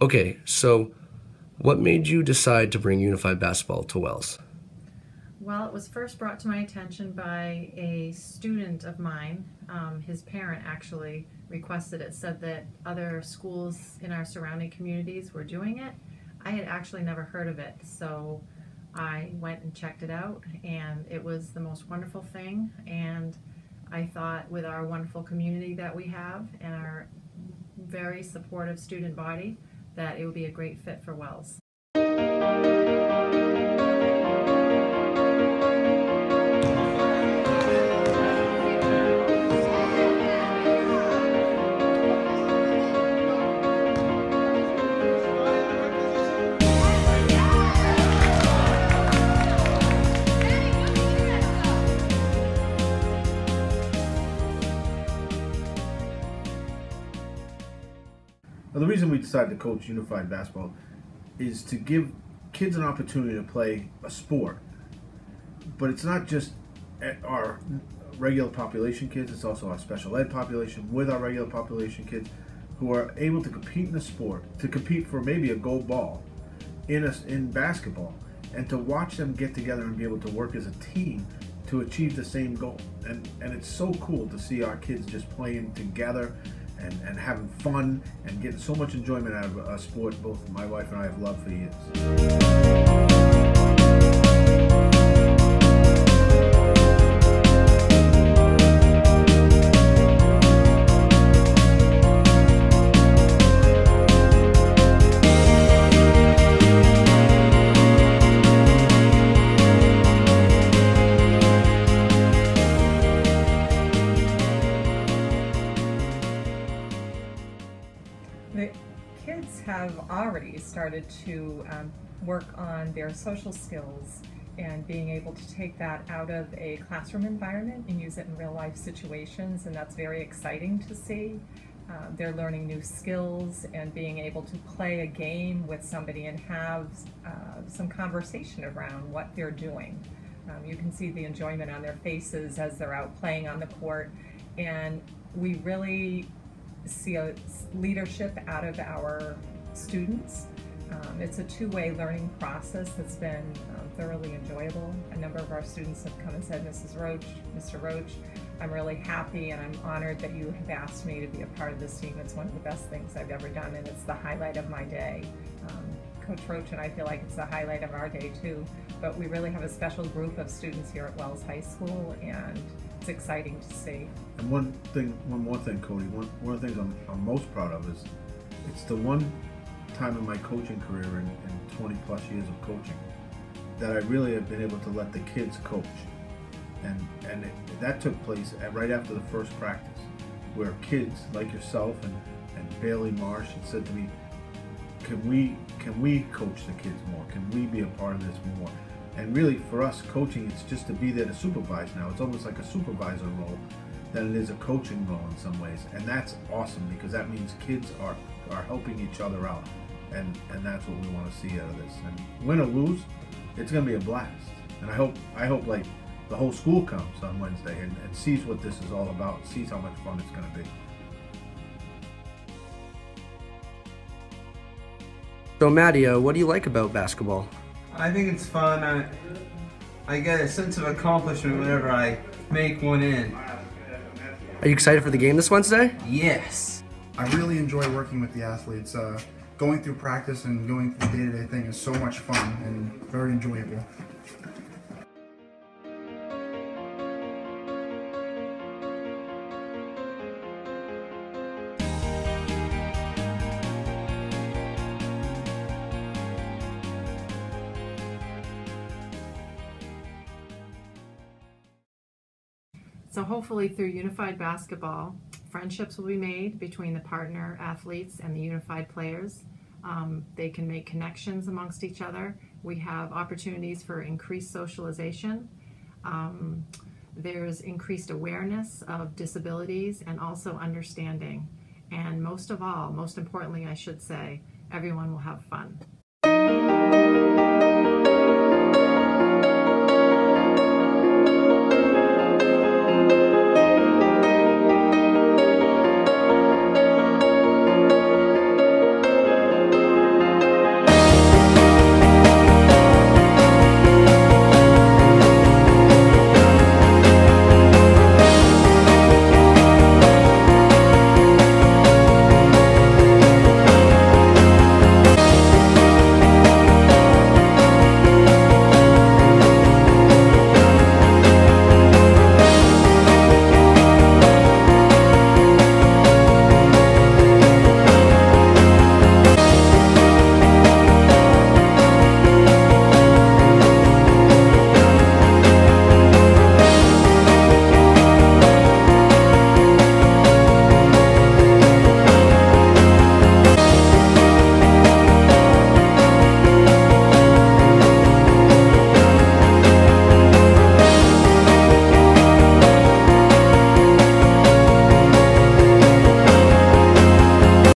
Okay, so what made you decide to bring unified basketball to Wells? Well, it was first brought to my attention by a student of mine. Um, his parent actually requested it, said that other schools in our surrounding communities were doing it. I had actually never heard of it, so I went and checked it out, and it was the most wonderful thing. And I thought, with our wonderful community that we have and our very supportive student body, that it would be a great fit for Wells. Well, the reason we decided to coach unified basketball is to give kids an opportunity to play a sport. But it's not just our regular population kids, it's also our special ed population with our regular population kids who are able to compete in a sport, to compete for maybe a gold ball in a, in basketball, and to watch them get together and be able to work as a team to achieve the same goal. And and it's so cool to see our kids just playing together and, and having fun and getting so much enjoyment out of a sport both my wife and I have loved for years. The kids have already started to um, work on their social skills and being able to take that out of a classroom environment and use it in real life situations, and that's very exciting to see. Uh, they're learning new skills and being able to play a game with somebody and have uh, some conversation around what they're doing. Um, you can see the enjoyment on their faces as they're out playing on the court, and we really see a leadership out of our students. Um, it's a two-way learning process that's been um, thoroughly enjoyable. A number of our students have come and said, Mrs. Roche, Mr. Roche, I'm really happy and I'm honored that you have asked me to be a part of this team. It's one of the best things I've ever done and it's the highlight of my day. Um, Coach Roche and I feel like it's the highlight of our day too, but we really have a special group of students here at Wells High School and it's exciting to see. And one thing, one more thing, Cody. One, one of the things I'm, I'm most proud of is it's the one time in my coaching career in, in 20 plus years of coaching that I really have been able to let the kids coach. And and it, that took place at, right after the first practice, where kids like yourself and, and Bailey Marsh had said to me, "Can we can we coach the kids more? Can we be a part of this more?" And really, for us, coaching it's just to be there to supervise. Now it's almost like a supervisor role than it is a coaching role in some ways, and that's awesome because that means kids are are helping each other out, and and that's what we want to see out of this. And win or lose, it's going to be a blast. And I hope I hope like the whole school comes on Wednesday and, and sees what this is all about, sees how much fun it's going to be. So, Maddie, uh, what do you like about basketball? I think it's fun. I, I get a sense of accomplishment whenever I make one in. Are you excited for the game this Wednesday? Yes. I really enjoy working with the athletes. Uh, going through practice and going through the day-to-day thing is so much fun and very enjoyable. So hopefully through unified basketball, friendships will be made between the partner athletes and the unified players. Um, they can make connections amongst each other. We have opportunities for increased socialization. Um, there's increased awareness of disabilities and also understanding. And most of all, most importantly, I should say, everyone will have fun.